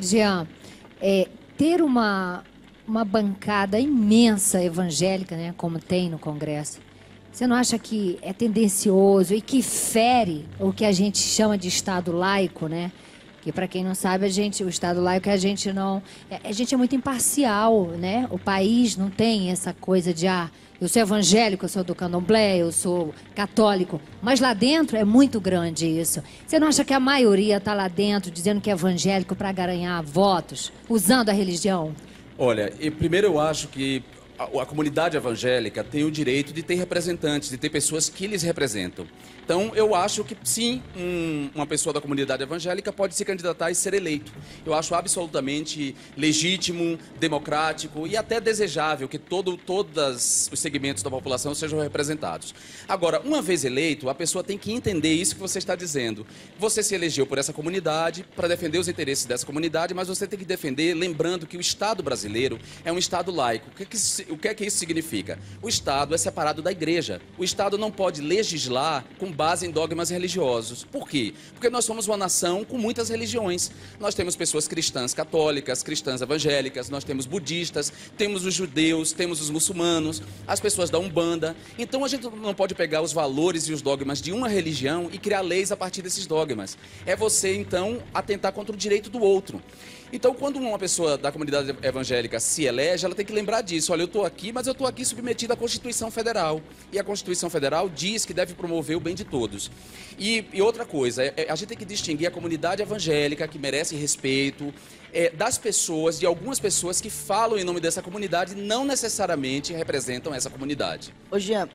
Jean, é, ter uma, uma bancada imensa evangélica, né, como tem no Congresso, você não acha que é tendencioso e que fere o que a gente chama de Estado laico, né? Que para quem não sabe, a gente, o Estado laico, a gente não, é, a gente é muito imparcial, né? O país não tem essa coisa de ah, eu sou evangélico, eu sou do candomblé, eu sou católico, mas lá dentro é muito grande isso. Você não acha que a maioria está lá dentro dizendo que é evangélico para garanhar votos, usando a religião? Olha, e primeiro eu acho que a, comunidade evangélica tem o direito de ter representantes, de ter pessoas que lhes representam. Então, eu acho que sim, um, uma pessoa da comunidade evangélica pode se candidatar e ser eleito. Eu acho absolutamente legítimo, democrático e até desejável que todo, todos os segmentos da população sejam representados. Agora, uma vez eleito, a pessoa tem que entender isso que você está dizendo. Você se elegeu por essa comunidade, para defender os interesses dessa comunidade, mas você tem que defender, lembrando que o Estado brasileiro é um Estado laico. O que, que, o que é que isso significa? O Estado é separado da igreja. O Estado não pode legislar com base em dogmas religiosos. Por quê? Porque nós somos uma nação com muitas religiões. Nós temos pessoas cristãs católicas, cristãs evangélicas, nós temos budistas, temos os judeus, temos os muçulmanos, as pessoas da Umbanda. Então a gente não pode pegar os valores e os dogmas de uma religião e criar leis a partir desses dogmas. É você, então, atentar contra o direito do outro. Então, quando uma pessoa da comunidade evangélica se elege, ela tem que lembrar disso. Olha, eu estou aqui, mas eu estou aqui submetido à Constituição Federal. E a Constituição Federal diz que deve promover o bem de todos. E, e outra coisa, é, é, a gente tem que distinguir a comunidade evangélica, que merece respeito, é, das pessoas, de algumas pessoas que falam em nome dessa comunidade, não necessariamente representam essa comunidade. Ô, Jean,